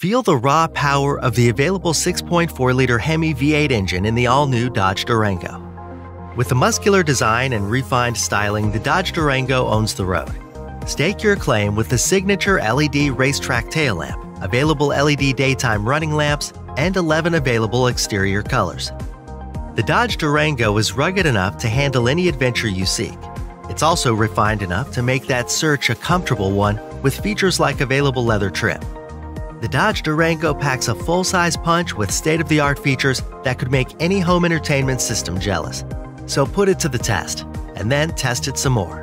Feel the raw power of the available 6.4 liter Hemi V8 engine in the all new Dodge Durango. With the muscular design and refined styling, the Dodge Durango owns the road. Stake your claim with the signature LED racetrack tail lamp, available LED daytime running lamps, and 11 available exterior colors. The Dodge Durango is rugged enough to handle any adventure you seek. It's also refined enough to make that search a comfortable one with features like available leather trim. The Dodge Durango packs a full size punch with state of the art features that could make any home entertainment system jealous. So put it to the test, and then test it some more.